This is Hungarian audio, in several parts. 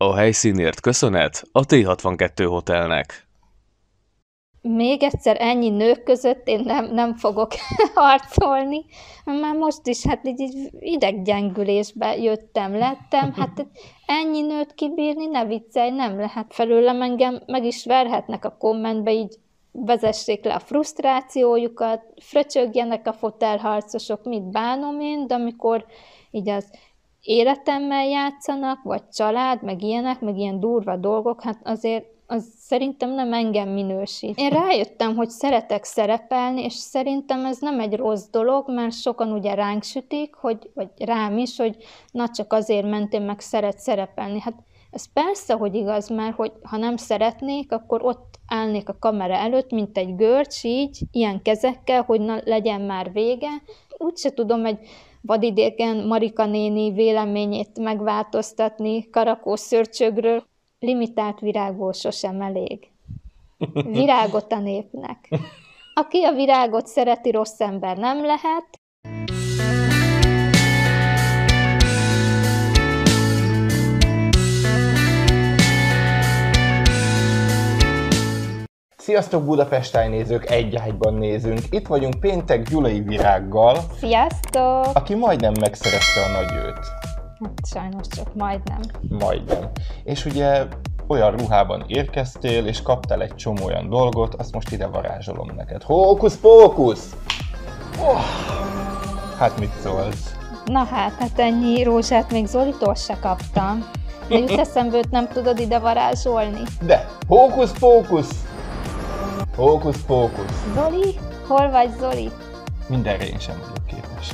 A helyszínért köszönet a T62 Hotelnek. Még egyszer ennyi nők között én nem, nem fogok harcolni, már most is hát így, így ideggyengülésbe jöttem, lettem, hát ennyi nőt kibírni, ne viccelj, nem lehet felőlem. Engem, meg is verhetnek a kommentbe, így vezessék le a frusztrációjukat, fröcsögjenek a fotelharcosok, mit bánom én, de amikor így az életemmel játszanak, vagy család, meg ilyenek, meg ilyen durva dolgok, hát azért az szerintem nem engem minősít. Én rájöttem, hogy szeretek szerepelni, és szerintem ez nem egy rossz dolog, mert sokan ugye ránk sütik, hogy, vagy rám is, hogy na csak azért mentem meg szeret szerepelni. Hát ez persze, hogy igaz, mert hogy ha nem szeretnék, akkor ott állnék a kamera előtt, mint egy görcs, így, ilyen kezekkel, hogy na, legyen már vége. Úgyse tudom egy vadidéken Marika néni véleményét megváltoztatni karakó szörcsögről. Limitált virágból sosem elég. Virágot a népnek. Aki a virágot szereti, rossz ember nem lehet, Sziasztok Budapest nézők, egy ágyban nézünk. Itt vagyunk péntek Gyulai Virággal. Sziasztok! Aki majdnem megszerezte a nagy őt. Hát sajnos csak majdnem. Majdnem. És ugye olyan ruhában érkeztél, és kaptál egy csomó olyan dolgot, azt most ide varázsolom neked. Hókusz pókusz! Oh, hát mit szólsz? Na hát, hát ennyi rózsát még Zolitól se kaptam. De jut eszembe, őt nem tudod ide varázsolni. De, hókusz pókusz! Hókusz pókusz. Zoli? Hol vagy, Zoli? Mindenre én sem vagyok képes.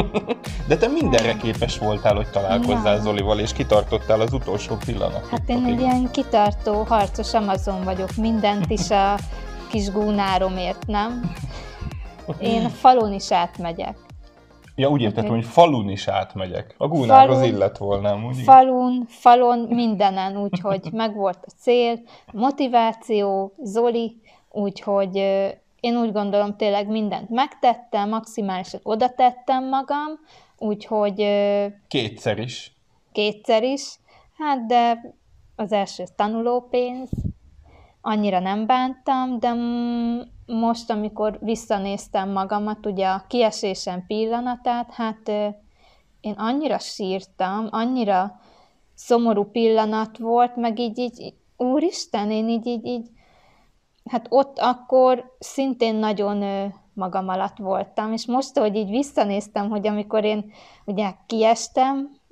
De te mindenre képes voltál, hogy találkozzál Ja. Zolival, és kitartottál az utolsó pillanatig. Hát én egy ilyen kitartó, harcos Amazon vagyok, mindent is a kis gúnáromért, nem? Én falun is átmegyek. Ja, úgy értettem, hogy falun is átmegyek. A Gunárhoz Falun- illet volna, amúgy. Falun, falon, mindenen, úgyhogy megvolt a cél, motiváció, Zoli, úgyhogy én úgy gondolom tényleg mindent megtettem, maximálisan oda tettem magam, úgyhogy Kétszer is. kétszer is, hát de az első tanulópénz, annyira nem bántam, de most, amikor visszanéztem magamat, ugye a kiesésem pillanatát, hát én annyira sírtam, annyira szomorú pillanat volt, meg így, így úristen, én így, így, így, hát ott akkor szintén nagyon magam alatt voltam, és most, hogy így visszanéztem, hogy amikor én ugye kiestem,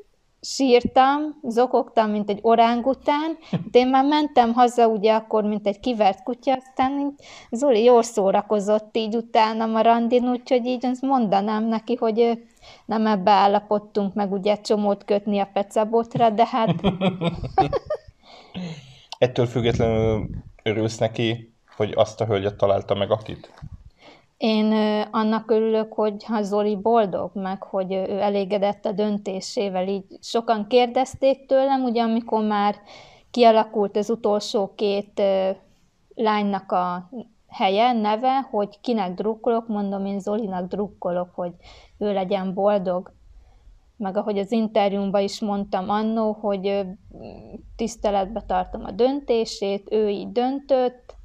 sírtam, zokogtam, mint egy orángután, de én már mentem haza ugye akkor, mint egy kivert kutya, aztán így Zoli jól szórakozott így utána a randin, úgyhogy így azt mondanám neki, hogy nem ebbe állapodtunk meg ugye csomót kötni a pecabotra, de hát Ettől függetlenül örülsz neki, hogy azt a hölgyet találta meg, akit? Én annak örülök, hogy ha Zoli boldog, meg hogy ő elégedett a döntésével. Így sokan kérdezték tőlem, ugye amikor már kialakult az utolsó két lánynak a helye, neve, hogy kinek drukkolok, mondom, én Zolinak drukkolok, hogy ő legyen boldog. Meg ahogy az interjúmban is mondtam annó, hogy tiszteletbe tartom a döntését, ő így döntött,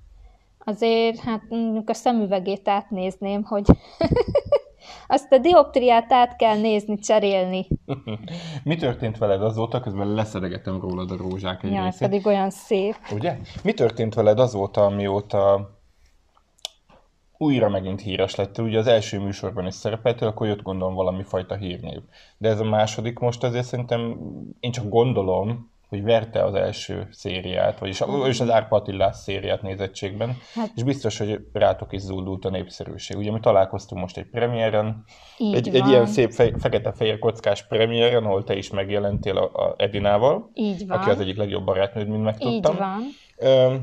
azért hát mondjuk a szemüvegét átnézném, hogy azt a dioptriát át kell nézni, cserélni. Mi történt veled azóta? Közben leszedegetem rólad a rózsák egy Jaj, részét. pedig olyan szép. Ugye? Mi történt veled azóta, amióta újra megint híres lettél? Ugye az első műsorban is szerepeltél, akkor jött gondolom valami fajta hírnév. De ez a második most azért szerintem, én csak gondolom, hogy verte az első szériát, vagyis, vagyis az Árpa Attilás szériát nézettségben, Hát- és biztos, hogy rátok is zúdult a népszerűség. Ugye mi találkoztunk most egy premiéren, Így egy, van. egy ilyen szép fe, fekete-fehér kockás premiéren, ahol te is megjelentél a, a Edinával, Így van. aki az egyik legjobb barátnőd, mint megtudtam. Így van. Ö,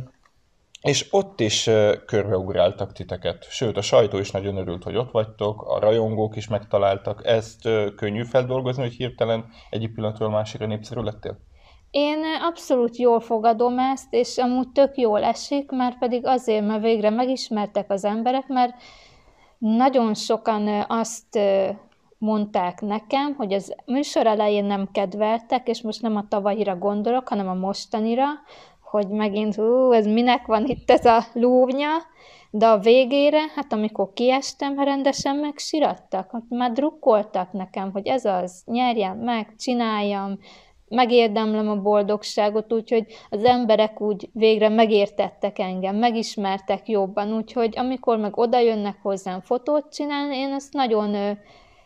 és ott is körbeugráltak titeket. Sőt, a sajtó is nagyon örült, hogy ott vagytok, a rajongók is megtaláltak. Ezt könnyű feldolgozni, hogy hirtelen egyik pillanatról másikra népszerű lettél? Én abszolút jól fogadom ezt, és amúgy tök jól esik, már pedig azért, mert végre megismertek az emberek, mert nagyon sokan azt mondták nekem, hogy az műsor elején nem kedveltek, és most nem a tavalyira gondolok, hanem a mostanira, hogy megint, hú, ez minek van itt ez a lúvnya, de a végére, hát amikor kiestem, rendesen megsirattak, már drukkoltak nekem, hogy ez az, nyerjem meg, csináljam, megérdemlem a boldogságot, úgyhogy az emberek úgy végre megértettek engem, megismertek jobban, úgyhogy amikor meg oda jönnek hozzám fotót csinálni, én ezt nagyon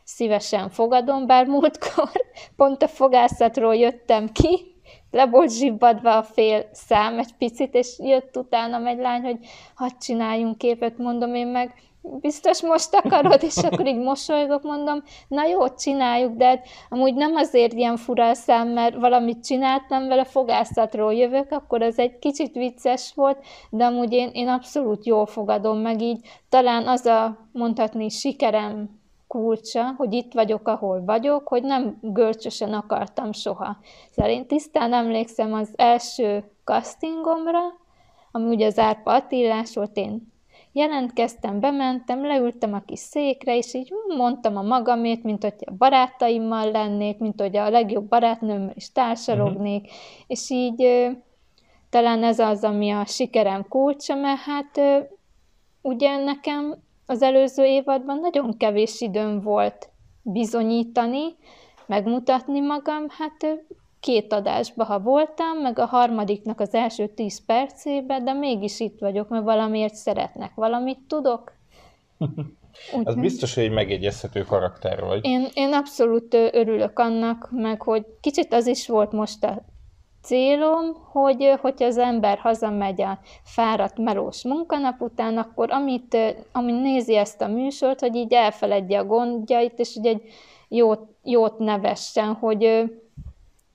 szívesen fogadom, bár múltkor pont a fogászatról jöttem ki, le volt zsibbadva a fél szám egy picit, és jött utána egy lány, hogy hadd csináljunk képet, mondom én meg, biztos most akarod, és akkor így mosolygok, mondom, na jó, csináljuk, de hát amúgy nem azért ilyen fura a szám, mert valamit csináltam vele, fogászatról jövök, akkor ez egy kicsit vicces volt, de amúgy én, én abszolút jól fogadom meg így, talán az a mondhatni sikerem kulcsa, hogy itt vagyok, ahol vagyok, hogy nem görcsösen akartam soha. Szóval én tisztán emlékszem az első castingomra, ami ugye az Árpa Attilás volt, én jelentkeztem, bementem, leültem a kis székre, és így mondtam a magamét, mint hogy a barátaimmal lennék, mint hogy a legjobb barátnőmmel is társalognék, uh-huh. és így talán ez az, ami a sikerem kulcsa, mert hát ugye nekem az előző évadban nagyon kevés időm volt bizonyítani, megmutatni magam, hát két adásba, ha voltam, meg a harmadiknak az első tíz percében, de mégis itt vagyok, mert valamiért szeretnek, valamit tudok. Úgy, az biztos, hogy egy megjegyezhető karakter vagy. Én, én abszolút örülök annak, meg hogy kicsit az is volt most a célom, hogy hogyha az ember hazamegy a fáradt melós munkanap után, akkor amit, amit nézi ezt a műsort, hogy így elfeledje a gondjait, és hogy egy jót, jót nevessen, hogy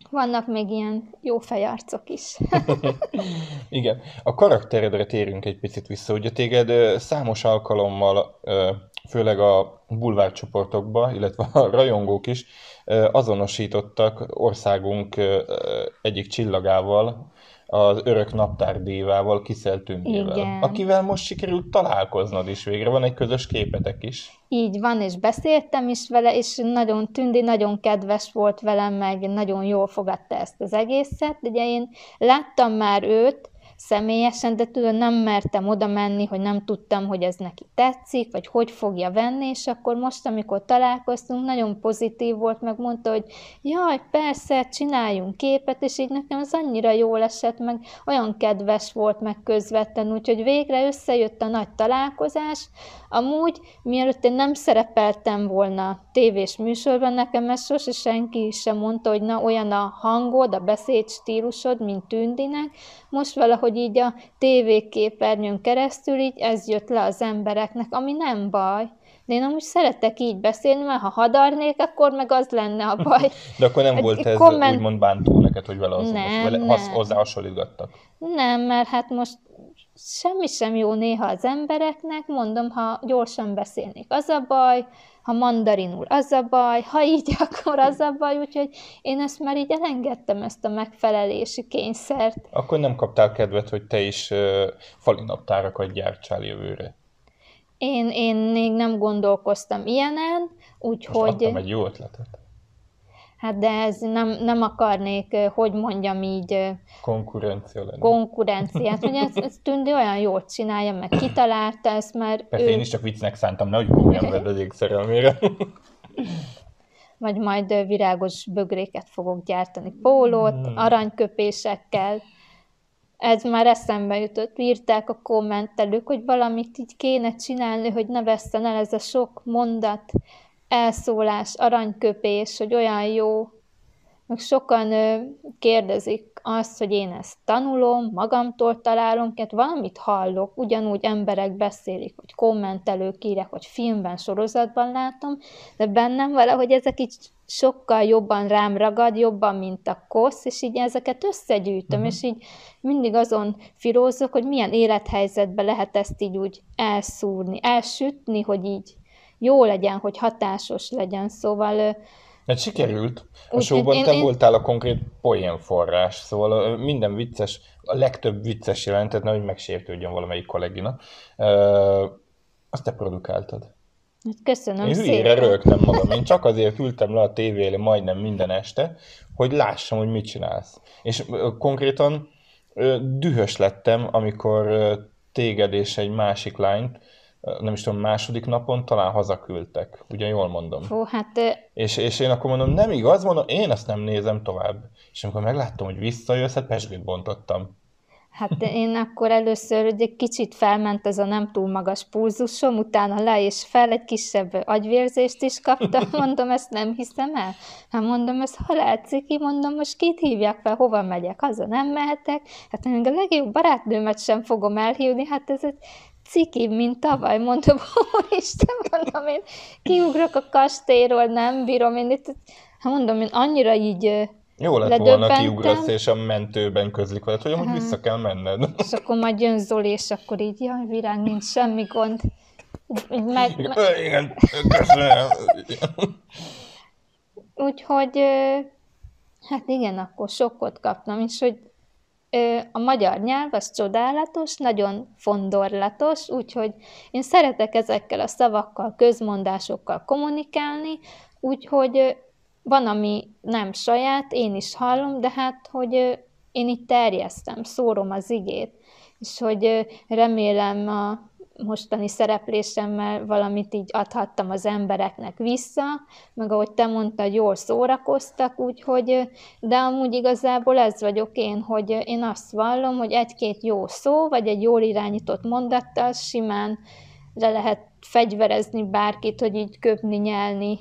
vannak még ilyen jó fejarcok is. Igen. A karakteredre térünk egy picit vissza. Ugye téged számos alkalommal, főleg a bulvárcsoportokba, illetve a rajongók is azonosítottak országunk egyik csillagával, az örök naptárdévával, Kiszel Tündével, akivel most sikerült találkoznod is végre, van egy közös képetek is. Így van, és beszéltem is vele, és nagyon Tündi nagyon kedves volt velem, meg nagyon jól fogadta ezt az egészet. Ugye én láttam már őt, személyesen, de tudod, nem mertem oda menni, hogy nem tudtam, hogy ez neki tetszik, vagy hogy fogja venni, és akkor most, amikor találkoztunk, nagyon pozitív volt, meg mondta, hogy jaj, persze, csináljunk képet, és így nekem ez annyira jól esett, meg olyan kedves volt, meg közvetlen, úgyhogy végre összejött a nagy találkozás. Amúgy, mielőtt én nem szerepeltem volna tévés műsorban, nekem ezt sose senki sem mondta, hogy na olyan a hangod, a beszéd stílusod, mint Tündinek, most valahogy így a tévéképernyőn keresztül így ez jött le az embereknek, ami nem baj. De én amúgy szeretek így beszélni, mert ha hadarnék, akkor meg az lenne a baj. De akkor nem volt ez komment... úgymond bántó neked, hogy vele, azonos, nem, vele nem. hozzá hasonlítgattak? Nem, mert hát most semmi sem jó néha az embereknek, mondom, ha gyorsan beszélnék, az a baj, ha mandarinul, az a baj, ha így, akkor az a baj, úgyhogy én ezt már így elengedtem, ezt a megfelelési kényszert. Akkor nem kaptál kedvet, hogy te is uh, falinaptárakat gyártsál jövőre? Én, én még nem gondolkoztam ilyenen, úgyhogy... Most egy jó ötletet. Hát de ez nem, nem akarnék, hogy mondjam így... Konkurencia lenni. Konkurenciát, hogy ez, ez Tündi olyan jól csinálja, meg kitalálta ezt, mert Persze ő... én is csak viccnek szántam, nehogy komolyan vedd az égszerelmére. Vagy majd virágos bögréket fogok gyártani, pólót, hmm. aranyköpésekkel. Ez már eszembe jutott, írták a kommentelők, hogy valamit így kéne csinálni, hogy ne veszten el ez a sok mondat, elszólás, aranyköpés, hogy olyan jó, meg sokan kérdezik azt, hogy én ezt tanulom, magamtól találom, hát valamit hallok, ugyanúgy emberek beszélik, vagy kommentelők írják, vagy filmben, sorozatban látom, de bennem valahogy ezek így sokkal jobban rám ragad, jobban, mint a kosz, és így ezeket összegyűjtöm, uh-huh. és így mindig azon firózok, hogy milyen élethelyzetben lehet ezt így úgy elszúrni, elsütni, hogy így jó legyen, hogy hatásos legyen, szóval... Hát sikerült. A showban te én... voltál a konkrét poénforrás, szóval minden vicces, a legtöbb vicces jelentet, hogy megsértődjön valamelyik kollégina, azt te produkáltad. Hát köszönöm Én szépen. rögtem magam. Én csak azért ültem le a tévé elé majdnem minden este, hogy lássam, hogy mit csinálsz. És konkrétan dühös lettem, amikor téged és egy másik lányt, nem is tudom, második napon talán hazaküldtek. Ugye jól mondom. Fú, hát És, és én akkor mondom, nem igaz, mondom, én ezt nem nézem tovább. És amikor megláttam, hogy visszajössz, hát pesgőt bontottam. Hát én akkor először egy kicsit felment ez a nem túl magas pulzusom, utána le és fel egy kisebb agyvérzést is kaptam, mondom, ezt nem hiszem el. Hát mondom, ez halálciki, mondom, most kit hívják fel, hova megyek, haza nem mehetek, hát még a legjobb barátnőmet sem fogom elhívni, hát ez egy ciki, mint tavaly, mondom, Isten, mondom, én kiugrok a kastélyról, nem bírom, én itt, hát mondom, én annyira így Jó lett volna, kiugrasz, és a mentőben közlik veled, hogy amúgy vissza kell menned. és akkor majd jön Zoli, és akkor így, jaj, virág, nincs semmi gond. Így, így meg, Igen, köszönöm. Úgyhogy, hát igen, akkor sokkot kaptam, és hogy a magyar nyelv az csodálatos, nagyon fondorlatos, úgyhogy én szeretek ezekkel a szavakkal, közmondásokkal kommunikálni, úgyhogy van, ami nem saját, én is hallom, de hát, hogy én itt terjesztem, szórom az igét, és hogy remélem a mostani szereplésemmel valamit így adhattam az embereknek vissza, meg ahogy te mondtad, jól szórakoztak, úgyhogy, de amúgy igazából ez vagyok én, hogy én azt vallom, hogy egy-két jó szó, vagy egy jól irányított mondattal simán le lehet fegyverezni bárkit, hogy így köpni, nyelni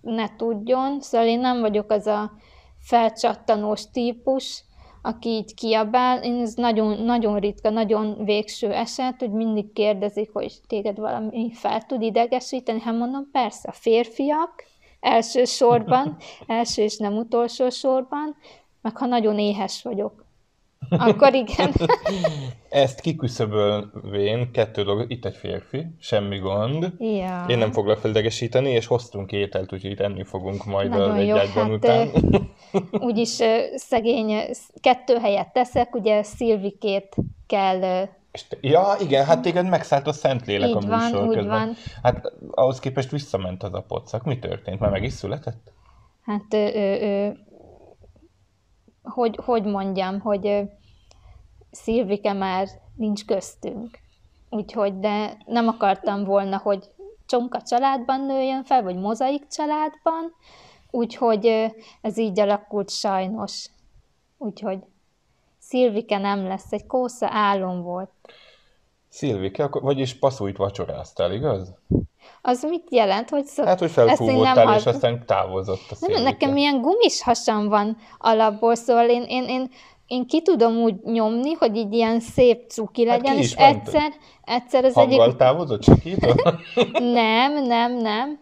ne tudjon. Szóval én nem vagyok az a felcsattanós típus, aki így kiabál. Én ez nagyon, nagyon ritka, nagyon végső eset, hogy mindig kérdezik, hogy téged valami fel tud idegesíteni. Hát mondom, persze, a férfiak elsősorban, első és nem utolsó sorban, meg ha nagyon éhes vagyok, akkor igen. Ezt kiküszöbölvén kettő dolog, itt egy férfi, semmi gond. ja. Én nem foglak felidegesíteni, és hoztunk ételt, úgyhogy itt enni fogunk majd Nagyon egy jó, hát után. úgyis szegény, kettő helyet teszek, ugye Szilvikét kell, ja, igen, hát téged megszállt a Szentlélek a így van, műsor úgy közben. van. Hát ahhoz képest visszament az a pocak. Mi történt? Már meg is született? Hát, ö, ö, ö, hogy, hogy mondjam, hogy Szilvike már nincs köztünk. Úgyhogy, de nem akartam volna, hogy csonka családban nőjön fel, vagy mozaik családban, úgyhogy ez így alakult sajnos. Úgyhogy Szilvike nem lesz, egy kósza álom volt. Szilvike, vagyis passzújt vacsoráztál, igaz? Az mit jelent, hogy szok... Hát, hogy nem felfúvódtál, és aztán távozott a Nem, nekem ilyen gumis hasam van alapból, szóval én, én, én, én ki tudom úgy nyomni, hogy így ilyen szép cuki Hát legyen, ki és egyszer, egyszer az egyik... Hanggal távozott, sikítva? Nem, nem, nem.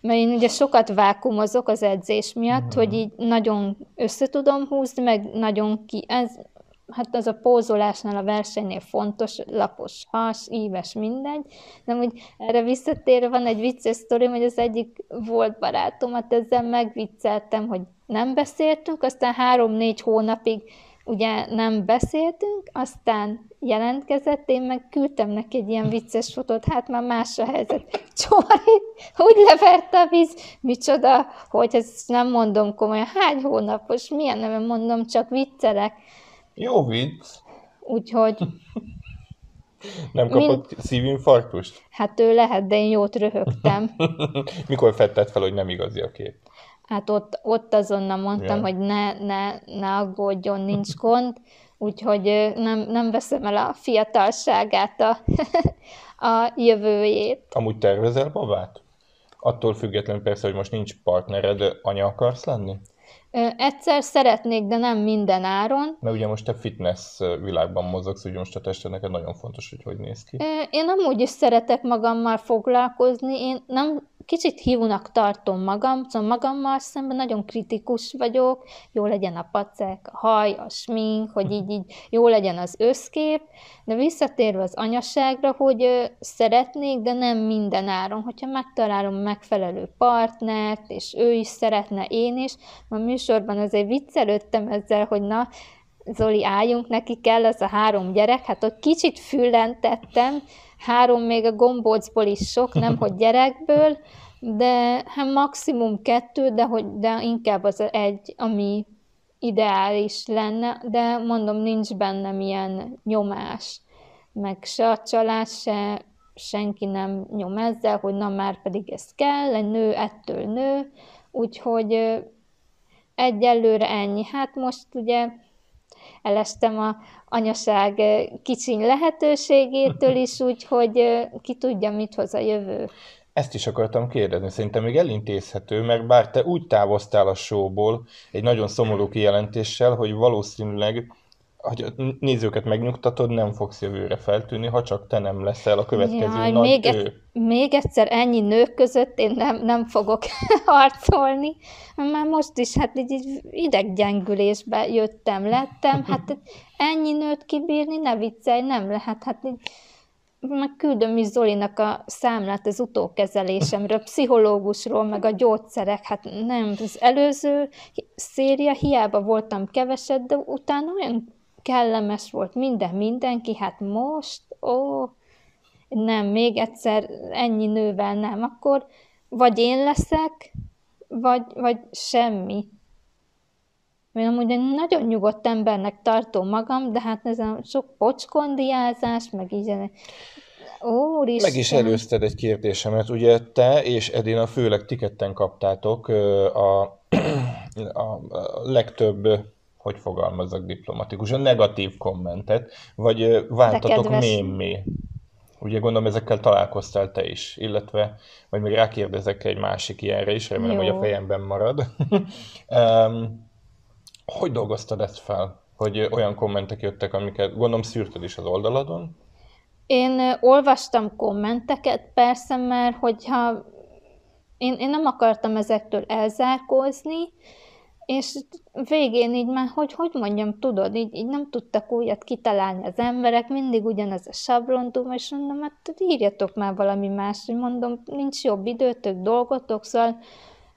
Mert én ugye sokat vákumozok az edzés miatt, hogy így nagyon össze tudom húzni, meg nagyon ki... Ez, hát az a pózolásnál, a versenynél fontos, lapos has, íves, mindegy. De úgy erre visszatérve van egy vicces sztorim, hogy az egyik volt barátomat ezzel megvicceltem, hogy nem beszéltünk, aztán három-négy hónapig ugye nem beszéltünk, aztán jelentkezett, én meg küldtem neki egy ilyen vicces fotót, hát már más a helyzet. Csori, úgy leverte a víz, micsoda, hogy ezt nem mondom komolyan, hány hónapos, milyen nem mondom, csak viccelek. Jó vicc. Úgyhogy, Nem kapott szívinfarktust? hát ő lehet, de én jót röhögtem. Mikor fedted fel, hogy nem igazi a kép? Hát ott, ott azonnal mondtam, Ja. hogy ne, ne, ne aggódjon, nincs gond, úgyhogy nem, nem veszem el a fiatalságát, a, a jövőjét. Amúgy tervezel babát? Attól függetlenül persze, hogy most nincs partnered, anya akarsz lenni? Egyszer szeretnék, de nem minden áron. Mert ugye most te fitness világban mozogsz, ugye most a tested neked nagyon fontos, hogy hogy néz ki. Én amúgy is szeretek magammal foglalkozni, én nem kicsit hívónak tartom magam, szóval magammal szemben nagyon kritikus vagyok, jó legyen a pacek, a haj, a smink, hogy így, így jó legyen az összkép, de visszatérve az anyaságra, hogy szeretnék, de nem minden áron, hogyha megtalálom megfelelő partnert, és ő is szeretne, én is, a műsorban azért viccelődtem ezzel, hogy na, Zoli, álljunk, neki kell az a három gyerek, hát ott kicsit füllentettem, három még a gombócból is sok, nem hogy gyerekből, de hát maximum kettő, de, hogy, de inkább az egy, ami ideális lenne, de mondom, nincs bennem ilyen nyomás, meg se a család, se senki nem nyom ezzel, hogy na már pedig ez kell, egy nő ettől nő, úgyhogy egyelőre ennyi. Hát most ugye elestem a anyaság kicsiny lehetőségétől is, úgyhogy ki tudja, mit hoz a jövő. Ezt is akartam kérdezni, szerintem még elintézhető, mert bár te úgy távoztál a showból egy nagyon szomorú kijelentéssel, hogy valószínűleg hogy a nézőket megnyugtatod, nem fogsz jövőre feltűnni, ha csak te nem leszel a következő Jaj, nagy még, ő. még egyszer ennyi nők között én nem, nem fogok harcolni. Már most is hát így, így ideggyengülésbe jöttem, lettem. Hát ennyi nőt kibírni, ne viccelj, nem lehet. Hát így, meg küldöm is Zolinak a számlát az utókezelésemről, pszichológusról, meg a gyógyszerek, hát nem, az előző széria, hiába voltam keveset, de utána olyan kellemes volt minden, mindenki, hát most, ó, nem, még egyszer ennyi nővel nem, akkor vagy én leszek, vagy, vagy semmi. Én amúgy egy nagyon nyugodt embernek tartom magam, de hát ez a sok pocskondiázás, meg így Úristen. Meg is előzted egy kérdésemet. Ugye te és Edina főleg tiketten kaptátok a, a, a legtöbb hogy fogalmazzak diplomatikusan, negatív kommentet, vagy váltatok mémé. Ugye gondolom ezekkel találkoztál te is, illetve, vagy még rákérdezek egy másik ilyenre is, remélem, Jó. hogy a fejemben marad. um, hogy dolgoztad ezt fel? Hogy olyan kommentek jöttek, amiket gondolom szűrted is az oldaladon? Én olvastam kommenteket, persze, mert hogyha én, én nem akartam ezektől elzárkózni, és végén így már, hogy, hogy mondjam, tudod, így, így nem tudtak újat kitalálni az emberek, mindig ugyanaz a sablontum, és mondom, hát írjatok már valami más, hogy mondom, nincs jobb időtök, dolgotok, szóval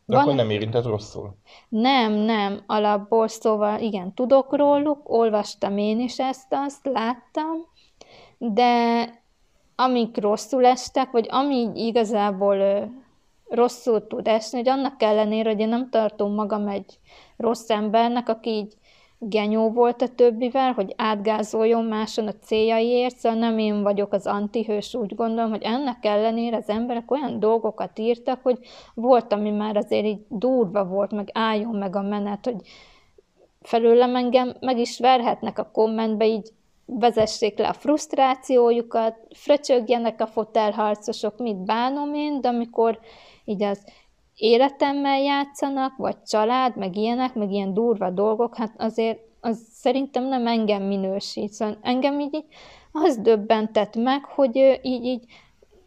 de van... akkor nem érintett rosszul? Nem, nem, alapból, szóval igen, tudok róluk, olvastam én is ezt, azt láttam, de amik rosszul estek, vagy ami igazából rosszul tud esni, hogy annak ellenére, hogy én nem tartom magam egy rossz embernek, aki így genyó volt a többivel, hogy átgázoljon máson a céljaiért, szóval nem én vagyok az antihős, úgy gondolom, hogy ennek ellenére az emberek olyan dolgokat írtak, hogy volt, ami már azért így durva volt, meg álljon meg a menet, hogy felőlem engem meg is verhetnek a kommentbe, így vezessék le a frusztrációjukat, fröcsögjenek a fotelharcosok, mit bánom én, de amikor így az életemmel játszanak, vagy család, meg ilyenek, meg ilyen durva dolgok, hát azért az szerintem nem engem minősít. Szóval engem így, így az döbbentett meg, hogy így, így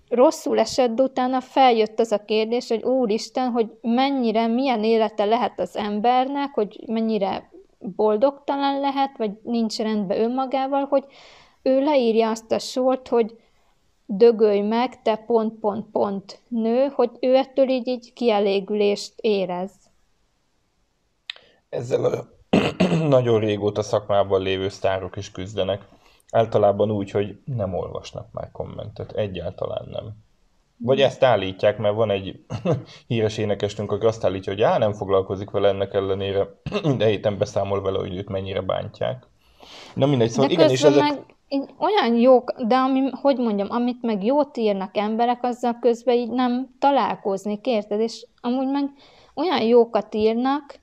rosszul esett, utána feljött az a kérdés, hogy úristen, hogy mennyire, milyen élete lehet az embernek, hogy mennyire boldogtalan lehet, vagy nincs rendben önmagával, hogy ő leírja azt a sort, hogy dögölj meg, te pont, pont, pont nő, hogy ő ettől így, így kielégülést érez. Ezzel a nagyon régóta szakmában lévő sztárok is küzdenek. Általában úgy, hogy nem olvasnak már kommentet. Egyáltalán nem. Vagy ezt állítják, mert van egy híres énekesünk, aki azt állítja, hogy á, nem foglalkozik vele ennek ellenére, de héten beszámol vele, hogy őt mennyire bántják. Na mindegy, szóval de igenis ezek... meg olyan jók, de ami, hogy mondjam, amit meg jót írnak emberek, azzal közben így nem találkozni, érted? És amúgy meg olyan jókat írnak,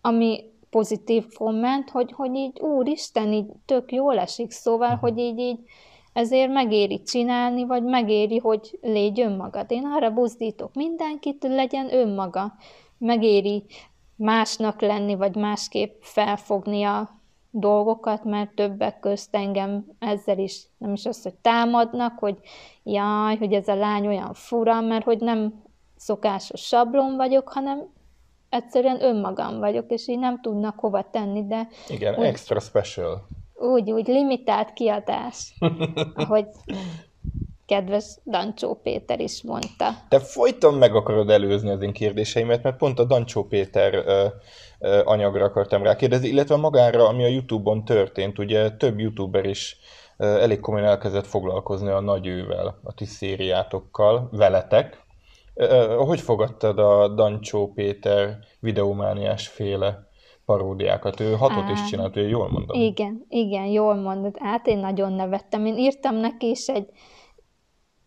ami pozitív komment, hogy, hogy így úristen, így tök jól esik, szóval, hogy így, így ezért megéri csinálni, vagy megéri, hogy légy önmagad. Én arra buzdítok mindenkit, legyen önmaga. Megéri másnak lenni, vagy másképp felfogni a dolgokat, mert többek közt engem ezzel is nem is az, hogy támadnak, hogy jaj, hogy ez a lány olyan fura, mert hogy nem szokásos sablon vagyok, hanem egyszerűen önmagam vagyok, és így nem tudnak hova tenni, de... Igen, úgy, extra special. Úgy, úgy limitált kiadás, ahogy kedves Dancsó Péter is mondta. Te folyton meg akarod előzni az én kérdéseimet, mert pont a Dancsó Péter ö, anyagra akartam rákérdezni, illetve magára, ami a Youtube-on történt. Ugye több youtuber is elég komolyan elkezdett foglalkozni a nagy ővel, a ti szériátokkal, veletek. Hogy fogadtad a Dancsó Péter videomániás féle paródiákat. Ő hatot is csinált, ő jól mondom. Igen, igen, jól mondod. Hát én nagyon nevettem. Én írtam neki is egy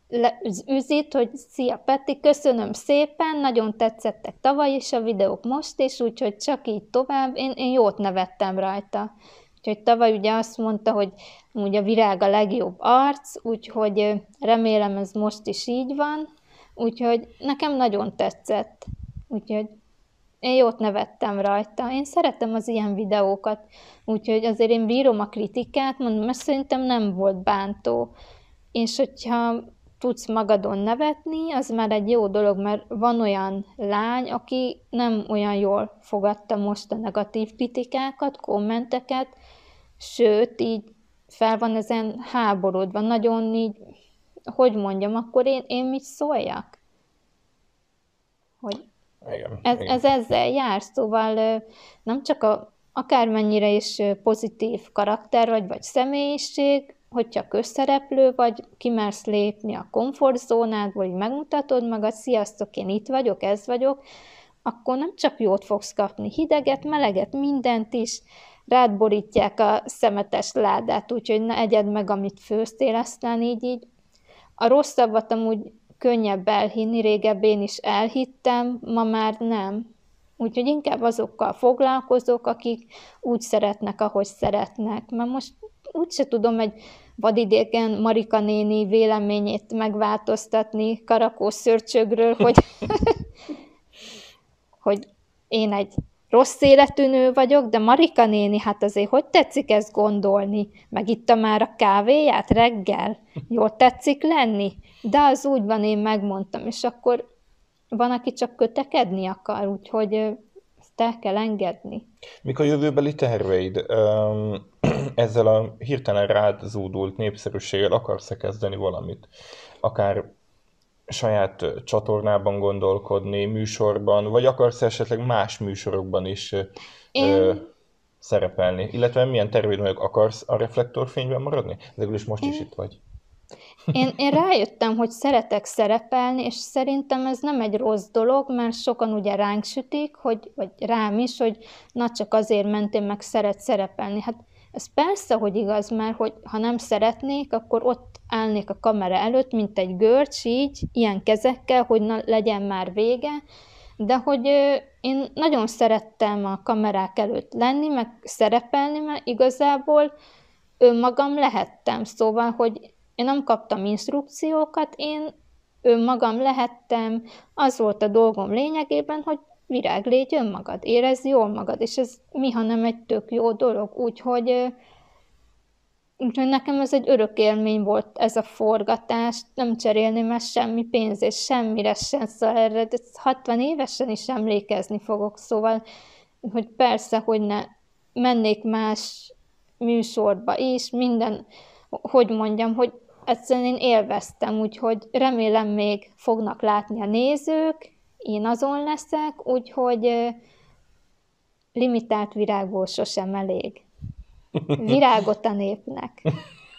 le, üzit, hogy szia Peti, köszönöm szépen, nagyon tetszettek tavaly is a videók most is, úgyhogy csak így tovább, én, én jót nevettem rajta. Úgyhogy tavaly ugye azt mondta, hogy ugye a virág a legjobb arc, úgyhogy remélem ez most is így van, úgyhogy nekem nagyon tetszett. Úgyhogy én jót nevettem rajta. Én szeretem az ilyen videókat, úgyhogy azért én bírom a kritikát, mondom, mert szerintem nem volt bántó. És hogyha tudsz magadon nevetni, az már egy jó dolog, mert van olyan lány, aki nem olyan jól fogadta most a negatív kritikákat, kommenteket, sőt, így fel van ezen háborodva, nagyon így, hogy mondjam, akkor én, én mit szóljak? Hogy igen, ez, igen. ez ezzel jár, szóval nem csak a, akármennyire is pozitív karakter vagy, vagy személyiség, hogyha közszereplő vagy, kimersz lépni a komfortzónádból, hogy megmutatod magad, sziasztok, én itt vagyok, ez vagyok, akkor nem csak jót fogsz kapni, hideget, meleget, mindent is, rád borítják a szemetes ládát, úgyhogy ne egyed meg, amit főztél, aztán így, így. A rosszabbat amúgy könnyebb elhinni, régebb én is elhittem, ma már nem. Úgyhogy inkább azokkal foglalkozok, akik úgy szeretnek, ahogy szeretnek. Mert most úgyse tudom egy vadidéken Marika néni véleményét megváltoztatni Karakó szörcsögről, hogy, hogy én egy rossz életű nő vagyok, de Marika néni, hát azért hogy tetszik ezt gondolni? Meg itt már a kávéját reggel? Jól tetszik lenni? De az úgy van, én megmondtam, és akkor van, aki csak kötekedni akar, úgyhogy el kell engedni. Mik a jövőbeli terveid? Ezzel a hirtelen rád zúdult népszerűséggel akarsz-e kezdeni valamit? Akár saját csatornában gondolkodni, műsorban, vagy akarsz esetleg más műsorokban is Én... ö, szerepelni? Illetve milyen terveid vagyok, akarsz a reflektorfényben maradni? Ezekül is most Én... is itt vagy. Én, én rájöttem, hogy szeretek szerepelni, és szerintem ez nem egy rossz dolog, mert sokan ugye ránk sütik, hogy, vagy rám is, hogy na csak azért mentél meg szeret szerepelni. Hát ez persze, hogy igaz, mert hogy ha nem szeretnék, akkor ott állnék a kamera előtt, mint egy görcs, így, ilyen kezekkel, hogy na, legyen már vége, de hogy én nagyon szerettem a kamerák előtt lenni, meg szerepelni, mert igazából önmagam lehettem, szóval, hogy én nem kaptam instrukciókat, én önmagam lehettem, az volt a dolgom lényegében, hogy virág, légy önmagad, érezd jól magad, és ez mi, ha nem egy tök jó dolog, úgyhogy, úgyhogy nekem ez egy örök élmény volt ez a forgatás, nem cserélném el semmi pénz, és semmire sem, szóval erre de 60 évesen is emlékezni fogok, szóval, hogy persze, hogy ne mennék más műsorba is, minden, hogy mondjam, hogy egyszerűen én élveztem, úgyhogy remélem még fognak látni a nézők, én azon leszek, úgyhogy limitált virágból sosem elég. Virágot a népnek.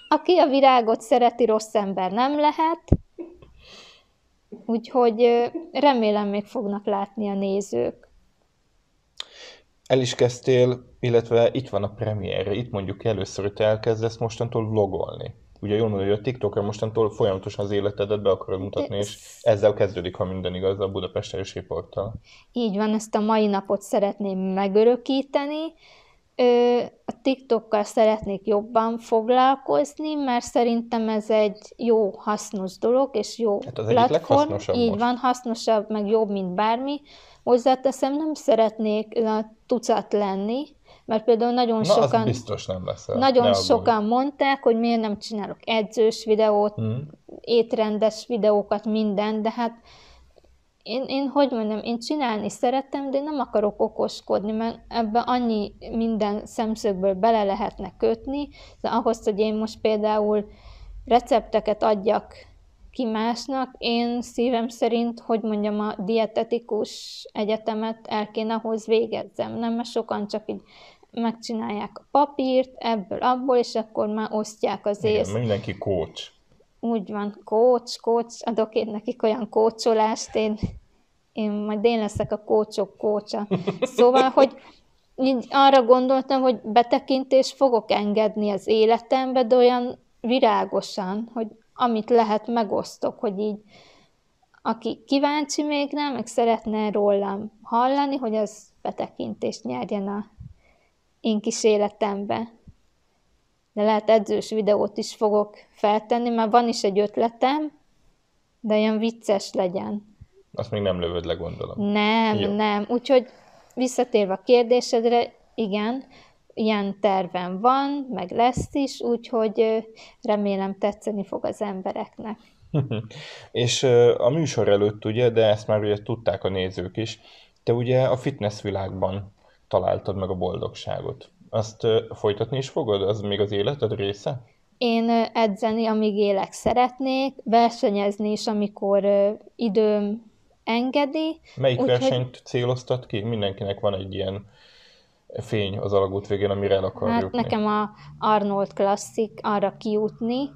Aki a virágot szereti, rossz ember nem lehet, úgyhogy remélem még fognak látni a nézők. El is kezdtél, illetve itt van a premierre, itt mondjuk először, hogy te elkezdesz mostantól vlogolni ugye jól mondod, hogy a TikTokra mostantól folyamatosan az életedet be akarod mutatni, és ezzel kezdődik, ha minden igaz, a Budapest erős Így van, ezt a mai napot szeretném megörökíteni. A TikTokkal szeretnék jobban foglalkozni, mert szerintem ez egy jó, hasznos dolog, és jó hát az platform. Így most. van, hasznosabb, meg jobb, mint bármi. Hozzáteszem, nem szeretnék tucat lenni, mert például nagyon Na, sokan, biztos nem lesz. nagyon ne sokan mondták, hogy miért nem csinálok edzős videót, hmm. étrendes videókat, minden, de hát én, én hogy mondjam, én csinálni szeretem, de én nem akarok okoskodni, mert ebben annyi minden szemszögből bele lehetne kötni, de ahhoz, hogy én most például recepteket adjak ki másnak. Én szívem szerint, hogy mondjam, a dietetikus egyetemet el kéne ahhoz végezzem, nem? Mert sokan csak így megcsinálják a papírt, ebből, abból, és akkor már osztják az. Igen, mindenki coach. Úgy van, coach, coach, adok én nekik olyan kócsolást, én, én majd én leszek a kócsok kócsa. Szóval, hogy így arra gondoltam, hogy betekintést fogok engedni az életembe, de olyan virágosan, hogy amit lehet, megosztok, hogy így aki kíváncsi még nem, meg szeretne rólam hallani, hogy az betekintést nyerjen a én kis életembe. De lehet edzős videót is fogok feltenni, mert van is egy ötletem, de olyan vicces legyen. Azt még nem lövöd le, gondolom. Nem, Jó. nem. Úgyhogy visszatérve a kérdésedre, igen, ilyen tervem van, meg lesz is, úgyhogy remélem tetszeni fog az embereknek. És a műsor előtt ugye, de ezt már ugye tudták a nézők is, te ugye a fitness világban találtad meg a boldogságot. Azt folytatni is fogod? Az még az életed része? Én edzeni, amíg élek szeretnék, versenyezni is, amikor időm engedi. Melyik úgy, versenyt hogy... céloztat ki? Mindenkinek van egy ilyen fény az alagút végén, amire el akar hát jutni. Nekem a Arnold Classic arra kijutni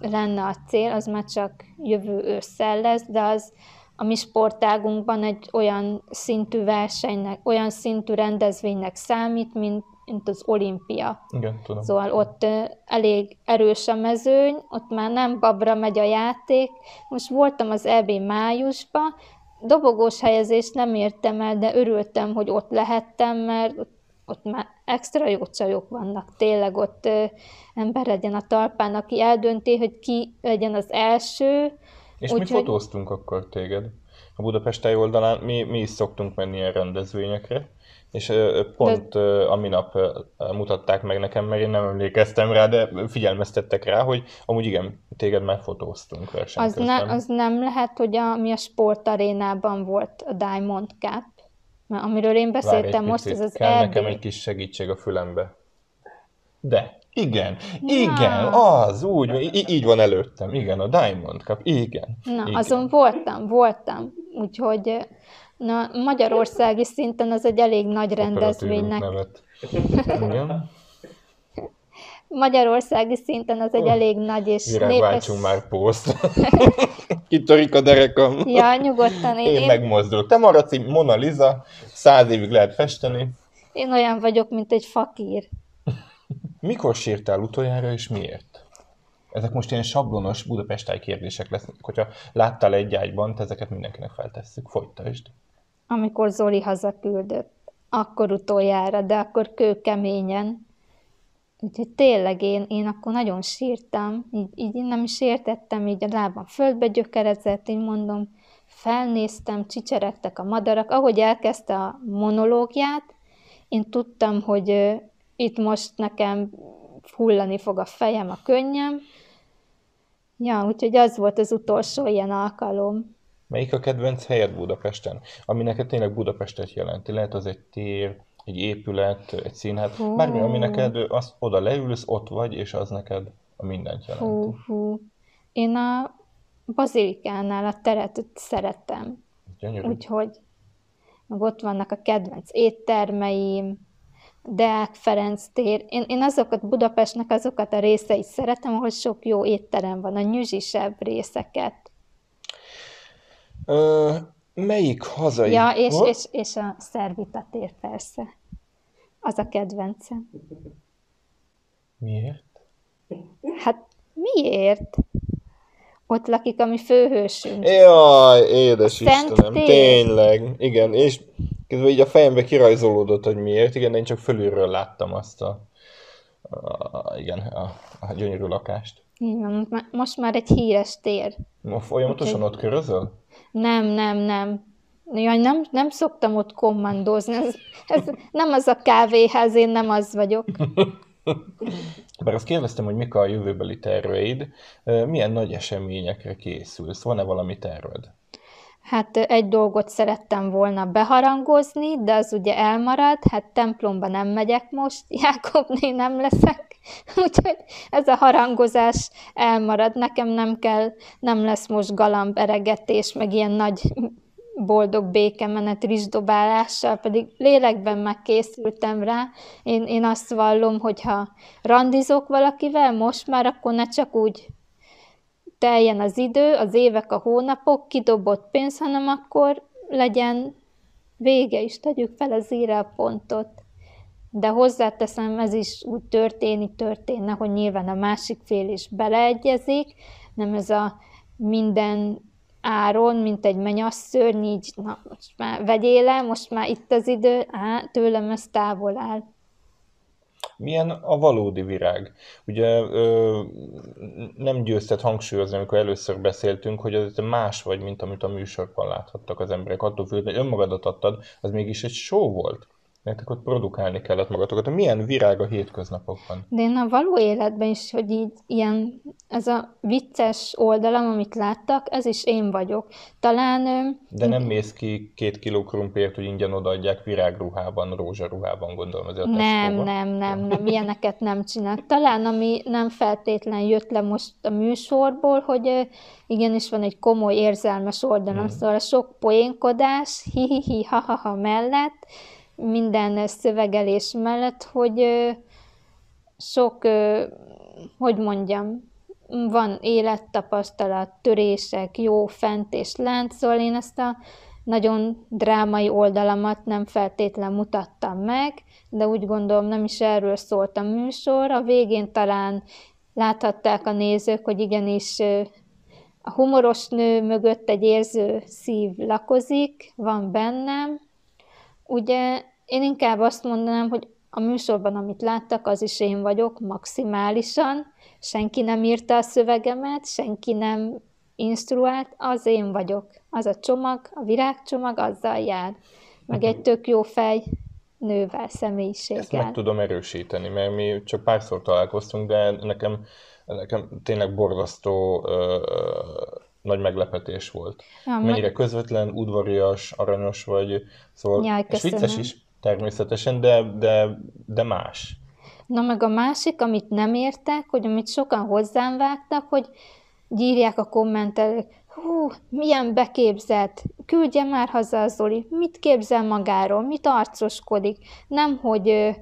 lenne a cél, az már csak jövő ősszel lesz, de az a mi sportágunkban egy olyan szintű versenynek, olyan szintű rendezvénynek számít, mint, mint az olimpia. Igen, tudom. Szóval ott elég erős a mezőny, ott már nem babra megy a játék. Most voltam az EB májusba, dobogós helyezést nem értem el, de örültem, hogy ott lehettem, mert ott, már extra jó csajok vannak. Tényleg ott ö, ember legyen a talpán, aki eldönti, hogy ki legyen az első, és Úgy, mi hogy... fotóztunk akkor téged. A Budapest oldalán mi, mi is szoktunk menni ilyen rendezvényekre, és pont de... a minap mutatták meg nekem, mert én nem emlékeztem rá, de figyelmeztettek rá, hogy amúgy igen, téged már fotóztunk az, ne, az nem lehet, hogy a, mi a sportarénában volt a Diamond Cup, mert amiről én beszéltem most, ez az Kell EB. nekem egy kis segítség a fülembe. De. Igen, igen, az, úgy, í- így van előttem, igen, a Diamond Cup, igen. Na, igen. azon voltam, voltam, úgyhogy na, magyarországi szinten az egy elég nagy rendezvénynek. Igen. Magyarországi szinten az egy elég nagy és Virág, népes... már poszt. Kitörik a derekam. Ja, nyugodtan. Én, én megmozdul. Te maradsz Mona Lisa, száz évig lehet festeni. Én olyan vagyok, mint egy fakír. Mikor sírtál utoljára, és miért? Ezek most ilyen sablonos budapestály kérdések lesznek. Hogyha láttál egy ágyban, ezeket mindenkinek feltesszük. Folytasd. Amikor Zoli hazaküldött, akkor utoljára, de akkor kőkeményen. Úgyhogy tényleg én, én akkor nagyon sírtam, így, így nem is értettem, így a lábam földbe gyökerezett, így mondom, felnéztem, csicseregtek a madarak, ahogy elkezdte a monológiát, én tudtam, hogy itt most nekem hullani fog a fejem, a könnyem. Ja, úgyhogy az volt az utolsó ilyen alkalom. Melyik a kedvenc helyed Budapesten? Ami neked tényleg Budapestet jelenti. Lehet az egy tér, egy épület, egy színház, hú. bármi, ami neked, az, oda leülsz, ott vagy, és az neked a mindent jelenti. Hú, hú. Én a bazilikánál a teret szeretem. Gyönyörű. Úgyhogy meg ott vannak a kedvenc éttermeim, Deák Ferenc tér. Én, én azokat Budapestnek azokat a részeit szeretem, ahol sok jó étterem van, a nyüzsisebb részeket. Ö, melyik hazai? Ja, és, és, és a Szervita tér persze. Az a kedvencem. Miért? Hát miért? Ott lakik a mi főhősünk. Jaj, édes Istenem, tér. tényleg. Igen, és Közben így a fejembe kirajzolódott, hogy miért. Igen, én csak fölülről láttam azt a, a igen, a, a gyönyörű lakást. Igen, most már egy híres tér. Folyamatosan ott körözöl? Nem, nem, nem. Jaj, nem, nem szoktam ott kommandozni. Ez, ez nem az a kávéház, én nem az vagyok. Bár azt kérdeztem, hogy mik a jövőbeli terveid, milyen nagy eseményekre készülsz? Van-e valami terved? Hát egy dolgot szerettem volna beharangozni, de az ugye elmarad, hát templomba nem megyek most, Jákobné nem leszek, úgyhogy ez a harangozás elmarad. Nekem nem kell, nem lesz most galamb eregetés, meg ilyen nagy boldog békemenet rizsdobálással, pedig lélekben megkészültem rá. Én, én azt vallom, hogy ha randizok valakivel most már, akkor ne csak úgy teljen az idő, az évek, a hónapok, kidobott pénz, hanem akkor legyen vége is, tegyük fel az íre pontot. De hozzáteszem, ez is úgy történik, történne, hogy nyilván a másik fél is beleegyezik, nem ez a minden áron, mint egy menyasszörny, így, na, most már vegyél le, most már itt az idő, á, tőlem ez távol áll. Milyen a valódi virág? Ugye ö, nem győzted hangsúlyozni, amikor először beszéltünk, hogy ez más vagy, mint amit a műsorban láthattak az emberek. Attól függetlenül, hogy önmagadat adtad, az mégis egy show volt nektek ott produkálni kellett magatokat. Milyen virág a hétköznapokban? De én a való életben is, hogy így ilyen, ez a vicces oldalam, amit láttak, ez is én vagyok. Talán... De nem mész ki két kiló krumpért, hogy ingyen odaadják virágruhában, rózsaruhában, gondolom azért a Nem, nem, nem, nem, ilyeneket nem csinálok. Talán ami nem feltétlen jött le most a műsorból, hogy igenis van egy komoly érzelmes oldalam, hmm. szóval sok poénkodás, hi-hi-hi, ha-ha-ha mellett, minden szövegelés mellett, hogy sok, hogy mondjam, van élettapasztalat, törések, jó, fent és lent, szóval én ezt a nagyon drámai oldalamat nem feltétlen mutattam meg, de úgy gondolom nem is erről szólt a műsor. A végén talán láthatták a nézők, hogy igenis a humoros nő mögött egy érző szív lakozik, van bennem, Ugye én inkább azt mondanám, hogy a műsorban, amit láttak, az is én vagyok maximálisan, senki nem írta a szövegemet, senki nem instruált, az én vagyok. Az a csomag, a virágcsomag azzal jár. Meg egy tök jó fej nővel, személyiséggel. Ezt meg tudom erősíteni, mert mi csak párszor találkoztunk, de nekem, nekem tényleg borzasztó ö, nagy meglepetés volt. Ja, Mennyire meg... közvetlen, udvarias, aranyos vagy, szóval Jaj, és vicces is természetesen, de, de, de más. Na meg a másik, amit nem értek, hogy amit sokan hozzám vágtak, hogy gyírják a kommentelők, hú, milyen beképzett, küldje már haza a Zoli, mit képzel magáról, mit arcoskodik, nem, hogy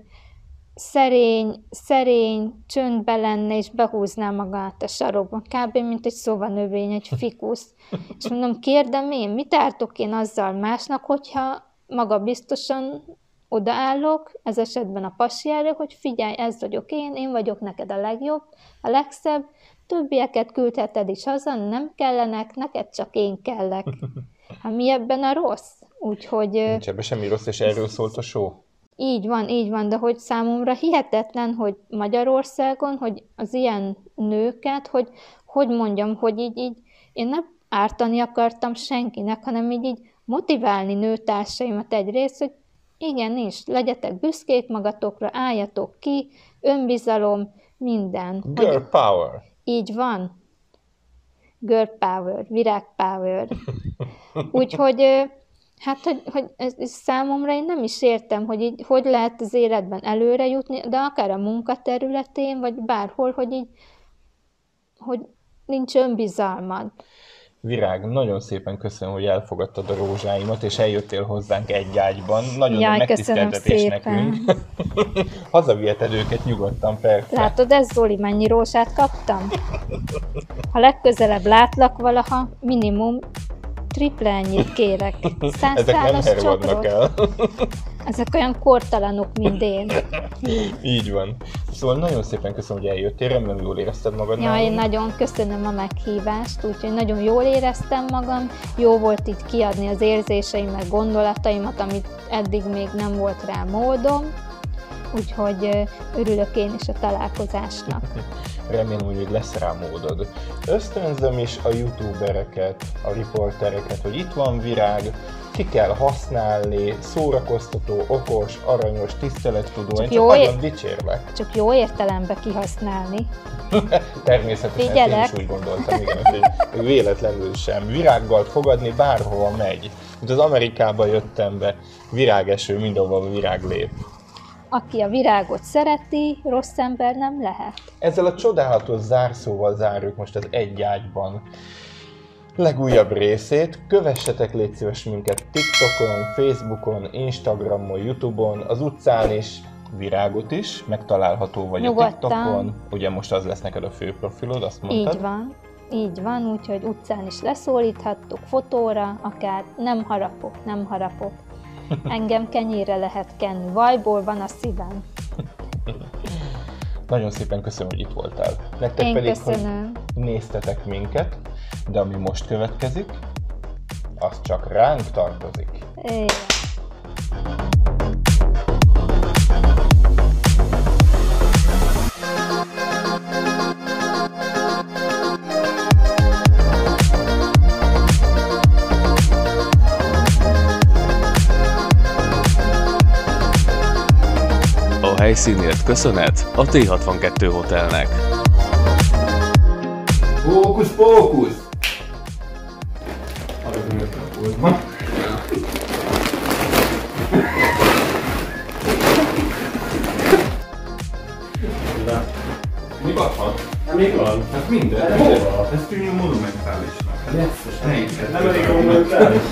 szerény, szerény, csöndbe lenne, és behúzná magát a sarokba, kb. mint egy szovanövény, egy fikusz. És mondom, kérdem én, mit ártok én azzal másnak, hogyha maga biztosan odaállok, ez esetben a pasi hogy figyelj, ez vagyok én, én vagyok neked a legjobb, a legszebb, többieket küldheted is haza, nem kellenek, neked csak én kellek. Hát mi ebben a rossz? Úgyhogy... Nincs ebben semmi rossz, és erről szólt a show. Így van, így van, de hogy számomra hihetetlen, hogy Magyarországon, hogy az ilyen nőket, hogy hogy mondjam, hogy így, így én nem ártani akartam senkinek, hanem így, így motiválni nőtársaimat egyrészt, hogy igenis, legyetek büszkék magatokra, álljatok ki, önbizalom, minden. Girl hogy, power. Így van. Girl power, virág power. Úgyhogy Hát, hogy, hogy ez, ez számomra én nem is értem, hogy így, hogy lehet az életben előre jutni, de akár a munkaterületén, vagy bárhol, hogy így, hogy nincs önbizalmad. Virág, nagyon szépen köszönöm, hogy elfogadtad a rózsáimat, és eljöttél hozzánk egy ágyban. Nagyon Jaj, megtiszteltetés nekünk. Hazaviheted őket nyugodtan, persze. Látod, ez Zoli, mennyi rózsát kaptam? Ha legközelebb látlak valaha, minimum triple ennyit kérek. Száz Ezek nem hervadnak el. Ezek olyan kortalanok, mint én. Így van. Szóval nagyon szépen köszönöm, hogy eljöttél, remélem jól érezted magad. Ja, én nagyon köszönöm a meghívást, úgyhogy nagyon jól éreztem magam, jó volt itt kiadni az érzéseimet, gondolataimat, amit eddig még nem volt rá módom, úgyhogy örülök én is a találkozásnak. remélem, hogy még lesz rá módod. Ösztönzöm is a youtubereket, a riportereket, hogy itt van virág, ki kell használni, szórakoztató, okos, aranyos, tisztelettudó. Én csak nagyon dicsérlek. Csak jó értelembe kihasználni. Természetesen Figyelek. én is úgy gondoltam, igen, hogy véletlenül sem. Virággal fogadni bárhova megy. Mint az Amerikába jöttem be, virágeső, mindenhol virág lép. Aki a virágot szereti, rossz ember nem lehet. Ezzel a csodálatos zárszóval zárjuk most az egy ágyban legújabb részét. Kövessetek légy szíves minket TikTokon, Facebookon, Instagramon, Youtube-on, az utcán is, virágot is, megtalálható vagy Nyugodtan. a TikTokon. Ugye most az lesz neked a fő profilod, azt mondtad. Így van. Így van, úgyhogy utcán is leszólíthattuk, fotóra, akár nem harapok, nem harapok. Engem kenyére lehet kenni, vajból van a szívem. Nagyon szépen köszönöm, hogy itt voltál. Nektek Én pedig, hogy köszönöm. néztetek minket, de ami most következik, az csak ránk tartozik. É. helyszínért köszönet a T62 Hotelnek. Fókusz, fókusz! Mi van? Hát még van. Hát minden. Hát? Ez tűnjön monumentálisnak. Hát Ne is. Nem elég monumentális.